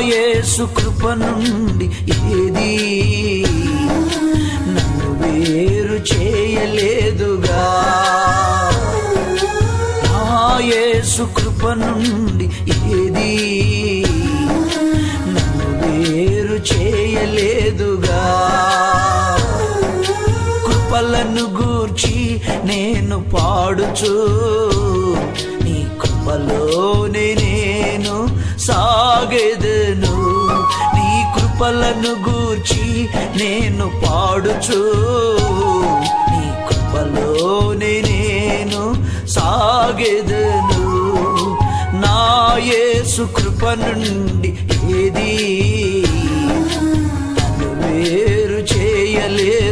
యేసు కృప నుండి ఏది నన్ను వేరు చేయలేదుగా. యేసు కృప నుండి ఏది నన్ను వేరు చేయలేదుగా. కృపలను గూర్చి నేను పాడుచు నీ కృపలో కృపలను గూర్చి నేను పాడుచు. నీ కృపలోనే నేను సాగెదను. నా యేసు కృప నుండి ఏది వేరు చేయలేదు.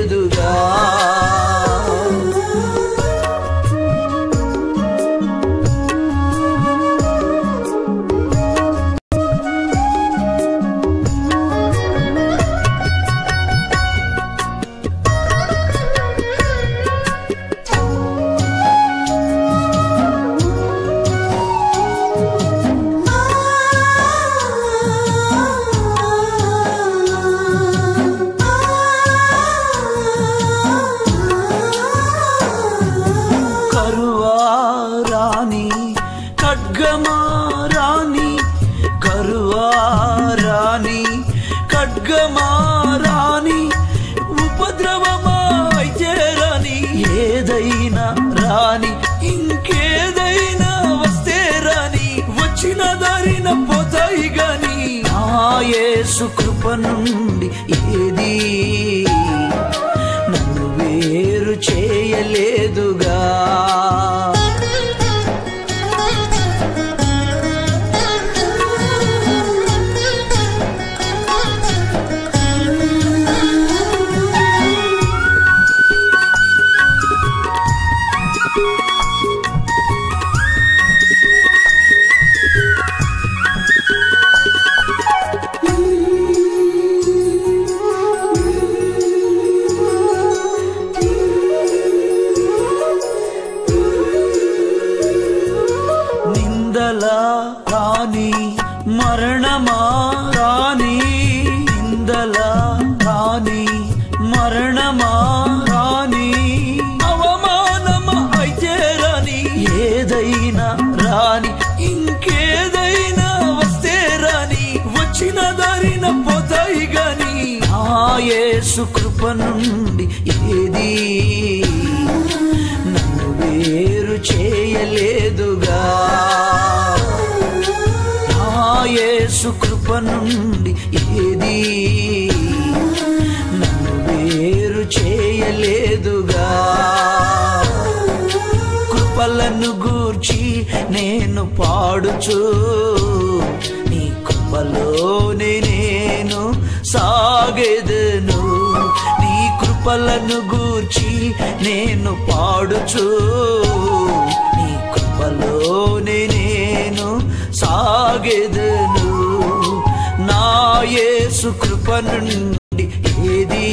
ఖడ్గమారాణి కరువారాణి ఖడ్గమారాణి ఉపద్రవమాయి రాని ఏదైనా రాని ఇంకేదైనా వస్తే రాని వచ్చిన దారిన పోతాయి గాని ఆ యేసు కృప నిందల రాణి మరణమా రాణి నిందల రాణి మరణమా రాణి అవమానమ అయితే రాణి ఏదైనా రాణి ఇంకేదైనా వస్తే రాణి వచ్చిన దారిన పోతాయి గాని ఆ యేసు కృప నుండి ఏది నన్ను వేరు చేయలేదు. యేసు కృప నుండి ఏది? నన్ను వేరు చేయలేదుగా. కృపలను గూర్చి నేను పాడుచు. నీ కృపలోనే నేను సాగెదను. నీ కృపలను గూర్చి నేను పాడుచు. సాగెదను నా యేసు కృప నుండి ఏదీ